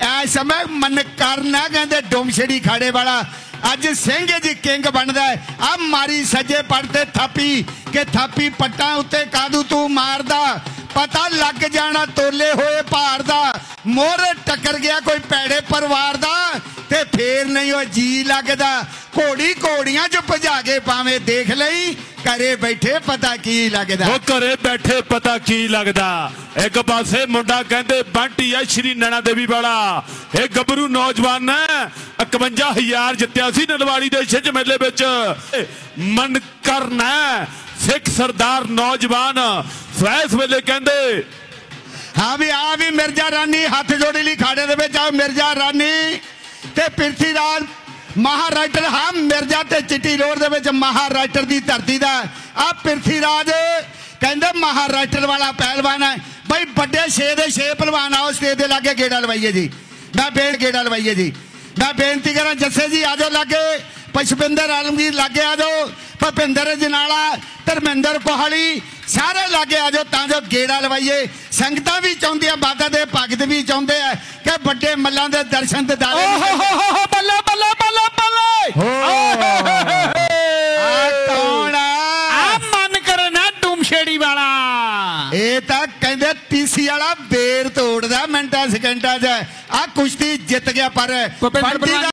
ਐ ਸਮੇਂ ਮਨ ਕਰਨਾ ਕਹਿੰਦੇ ਡੋਮਛੜੀ ਖਾੜੇ ਵਾਲਾ। ਅੱਜ ਸਿੰਘ ਜੀ ਕਿੰਗ ਬਣਦਾ ਆ ਮਾਰੀ ਸੱਜੇ ਪੜ ਥਾਪੀ, ਕਿ ਥਾਪੀ ਪੱਟਾਂ ਉੱਤੇ ਕਾਦੂ ਤੂੰ ਮਾਰਦਾ? ਪਤਾ ਲੱਗ ਜਾਣਾ ਤੋਲੇ ਹੋਏ ਭਾਰ ਦਾ। ਮੋਹਰੇ ਟੱਕਰ ਗਿਆ ਕੋਈ ਪੈੜੇ ਪਰਿਵਾਰ ਦਾ। ਤੇ ਫੇਰ ਨਹੀਂ ਉਹ ਜੀ ਲੱਗਦਾ। ਘੋੜੀ ਘੋੜੀਆਂ ਚ ਭਜਾ ਕੇ ਪਾਵੇਂ ਦੇਖ ਲਈ। ਘਰੇ ਬੈਠੇ ਪਤਾ ਕੀ ਲੱਗਦਾ? ਉਹ ਘਰੇ ਬੈਠੇ ਪਤਾ ਕੀ ਲੱਗਦਾ? ਇੱਕ ਪਾਸੇ ਮੁੰਡਾ ਕਹਿੰਦੇ ਬੰਟੀ ਆ ਸ਼੍ਰੀ ਨੈਣਾ ਦੇਵੀ ਵਾਲਾ। ਇਹ ਗੱਭਰੂ ਨੌਜਵਾਨ ਹੈ 51000 ਜਿੱਤਿਆ ਸੀ ਨਲਵਾੜੀ ਦੇ ਛਿੰਝ ਮੇਲੇ ਵਿੱਚ। ਮਨ ਕਰਨਾ ਸਿੱਖ ਸਰਦਾਰ ਨੌਜਵਾਨ ਫੈਸ ਵੇਲੇ ਕਹਿੰਦੇ ਹਾਂ ਵੀ ਆ ਵੀ ਮਿਰਜ਼ਾ ਰਾਣੀ ਹੱਥ ਜੋੜੀ ਲਈ ਖਾੜੇ ਦੇ ਵਿੱਚ ਆ ਮਿਰਜ਼ਾ ਰਾਣੀ ਤੇ ਪ੍ਰਿਥੀ ਰਾਜ ਮਹਾਰਾਸ਼ਟਰ ਹਾਂ ਮਿਰਜ਼ਾ ਤੇ ਚਿੱਟੀ ਰੋਡ ਦੇ ਵਿੱਚ ਮਹਾਰਾਈਟਰ ਦੀ ਧਰਤੀ ਦਾ ਆ ਪ੍ਰਿਥੀ ਰਾਜ ਕਹਿੰਦੇ ਮਹਾਰਾਈਟਰ ਵਾਲਾ ਪਹਿਲਵਾਨ ਹੈ। ਬਈ ਵੱਡੇ ਛੇ ਦੇ ਛੇ ਪਹਿਲਵਾਨ ਆਓ ਸਟੇਜ ਦੇ ਲਾਗੇ ਗੇੜਾ ਲਵਾਈਏ ਜੀ। ਮੈਂ ਬੇਨ ਗੇੜਾ ਲਵਾਈਏ ਜੀ। ਮੈਂ ਬੇਨਤੀ ਕਰਾਂ, ਜੱਸੇ ਜੀ ਆਜੋ ਲਾਗੇ। ਪਸ਼ਪਿੰਦਰ ਆਲਮਗੀਰ ਲਾਗੇ ਆਜੋ ਭਪਿੰਦਰ ਜਨਾਲਾ, ਧਰਮਿੰਦਰ ਕੋਹਲੀ, ਸਾਰੇ ਲਾਗੇ ਆਜੋ ਤਾਂ ਜੋ ਗੇੜਾ ਲਵਾਈਏ। ਸੰਗਤਾਂ ਵੀ ਚਾਹੁੰਦੀਆਂ ਬਾਦਾ ਦੇ ਭਗਤ ਵੀ ਚਾਹੁੰਦੇ ਆ ਕਿ ਵੱਡੇ ਮੱਲਾਂ ਦੇ ਦਰਸ਼ਨ ਤੇ ਓਹ ਬੱਲੇ ਬੱਲੇ ਆ ਕੌਣ ਆ ਆ ਮਨ ਕਰਨਾ ਡੂਮਛੇੜੀ ਵਾਲਾ ਇਹ ਤਾਂ ਕਹਿੰਦੇ ਟੀਸੀ ਵਾਲਾ ਬੇਰ ਤੋੜਦਾ ਮਿੰਟਾਂ ਸਕਿੰਟਾਂ 'ਚ। ਆ ਕੁਸ਼ਤੀ ਜਿੱਤ ਗਿਆ ਪਰ ਭੁਪਿੰਦਰ ਬੰਟੀ ਦਾ